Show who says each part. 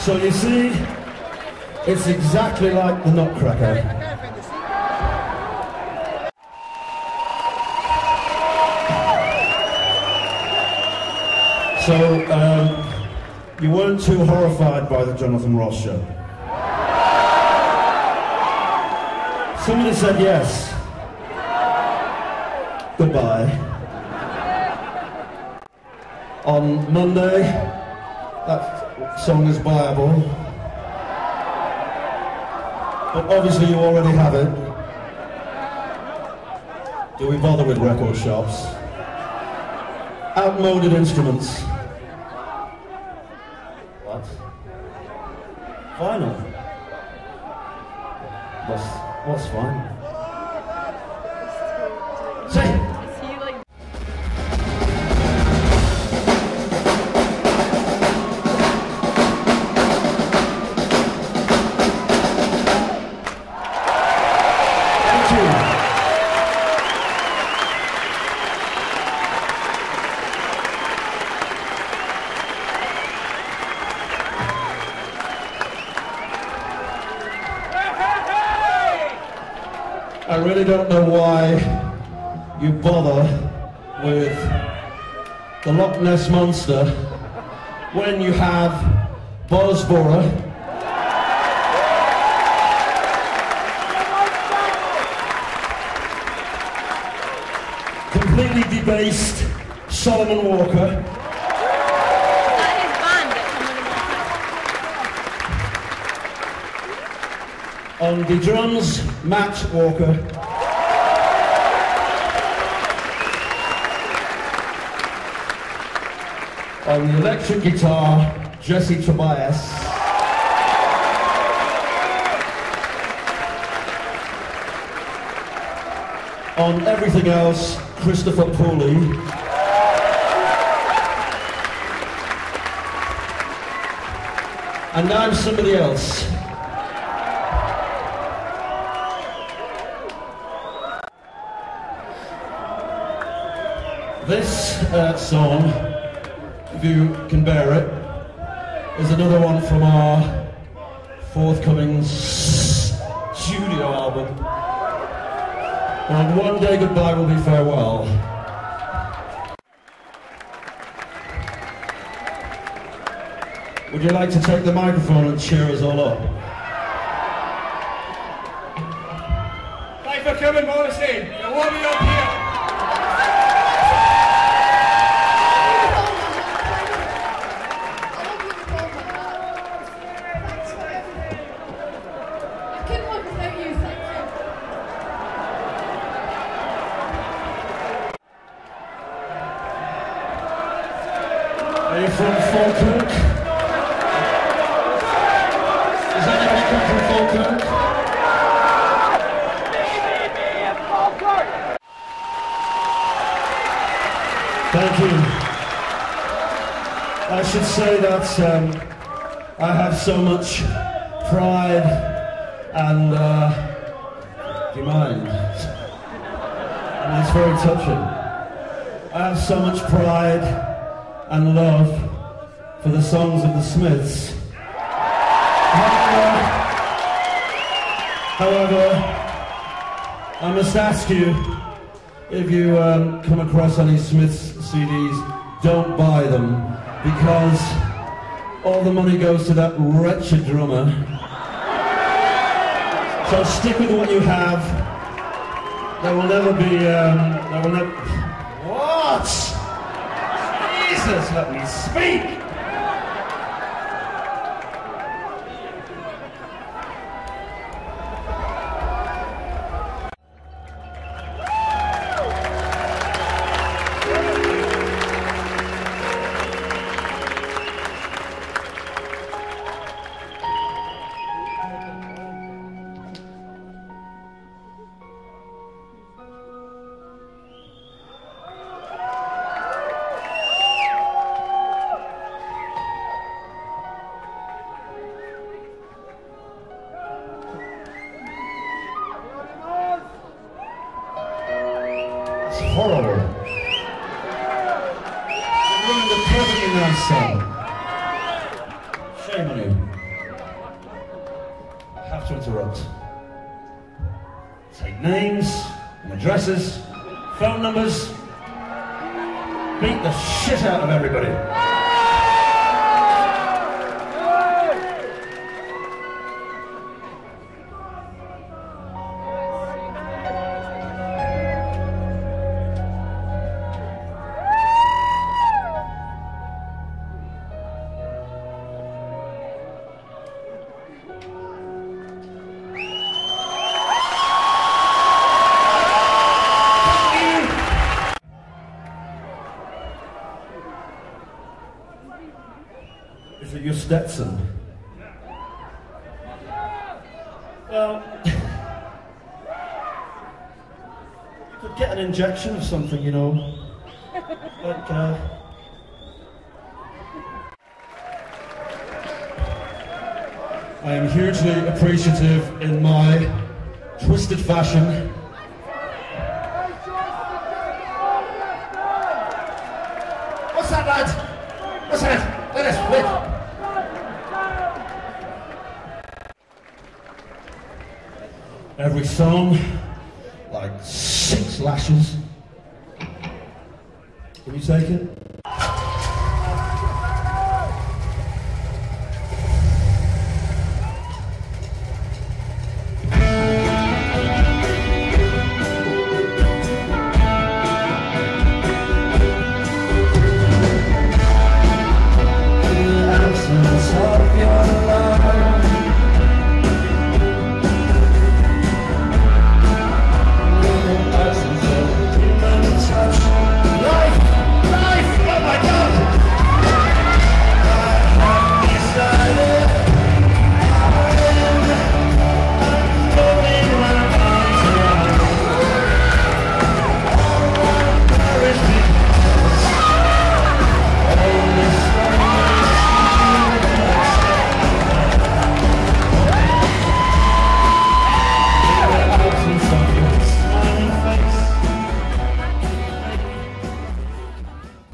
Speaker 1: So you see, it's exactly like the Nutcracker. So, um, you weren't too horrified by the Jonathan Ross show? Somebody said yes. Goodbye. On Monday, song is viable. But obviously you already have it. Do we bother with record shops? Outmoded instruments. What? Vinyl. What's, what's fine? Say! Really don't know why you bother with the Loch Ness Monster when you have Boz Boorer completely debased Solomon Walker. On the drums Matt Walker on the electric guitar Jesse Tobias. On everything else Kristopher Pooley and now I'm somebody else. This uh, song, if you can bear it, is another one from our forthcoming studio album. And one day goodbye will be farewell. Would you like to take the microphone and cheer us all up?
Speaker 2: Thanks for coming, Morrissey. You're warming up here.
Speaker 1: From Falkirk? Does anybody come from Falkirk? Thank you. I should say that um, I have so much pride and. Uh, do you mind? Mean, it's very touching. I have so much pride and love for the songs of the Smiths. However, however, I must ask you if you um, come across any Smiths CDs, don't buy them because all the money goes to that wretched drummer. So stick with what you have. There will never be. Um, there will never. What? Jesus, let me speak. Take names and addresses, phone numbers, beat the shit out of everybody. It your Stetson? Well, you could get an injection of something, you know. Like, uh, I am hugely appreciative in my twisted fashion. What's that, lad? What's that? Let us wait. Every song, like six lashes. Can you take it?